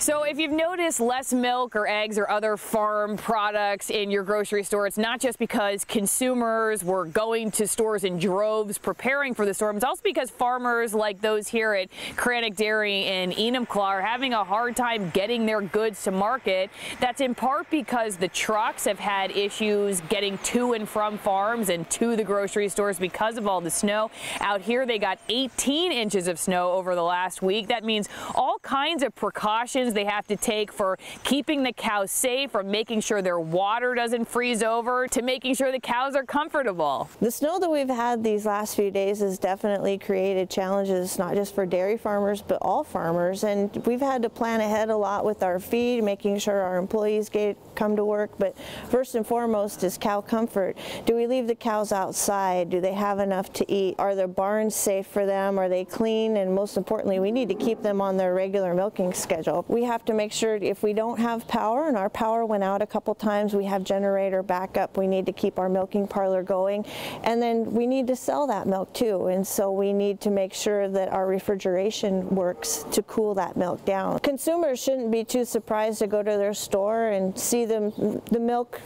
So if you've noticed less milk or eggs or other farm products in your grocery store, it's not just because consumers were going to stores in droves preparing for the storm. It's also because farmers like those here at Cranick Dairy in Enumclaw are having a hard time getting their goods to market. That's in part because the trucks have had issues getting to and from farms and to the grocery stores because of all the snow. Out here, they got 18 inches of snow over the last week. That means all kinds of precautions they have to take for keeping the cows safe, from making sure their water doesn't freeze over, to making sure the cows are comfortable. The snow that we've had these last few days has definitely created challenges, not just for dairy farmers, but all farmers. And we've had to plan ahead a lot with our feed, making sure our employees get come to work. But first and foremost is cow comfort. Do we leave the cows outside? Do they have enough to eat? Are their barns safe for them? Are they clean? And most importantly, we need to keep them on their regular milking schedule. We have to make sure if we don't have power, and our power went out a couple times, we have generator backup. We need to keep our milking parlor going. And then we need to sell that milk too. And so we need to make sure that our refrigeration works to cool that milk down. Consumers shouldn't be too surprised to go to their store and see the, the milk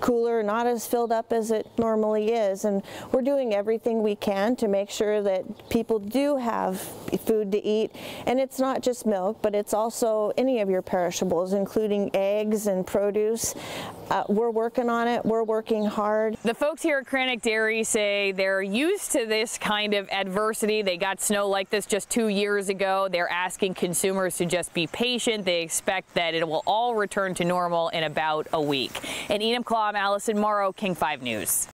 cooler, not as filled up as it normally is. And we're doing everything we can to make sure that people do have food to eat. And it's not just milk, but it's also any of your perishables, including eggs and produce. Uh, we're working on it. We're working hard. The folks here at Cranick Dairy say they're used to this kind of adversity. They got snow like this just two years ago. They're asking consumers to just be patient. They expect that it will all return to normal in about a week. In Enumclaw, I'm Allison Morrow, King 5 News.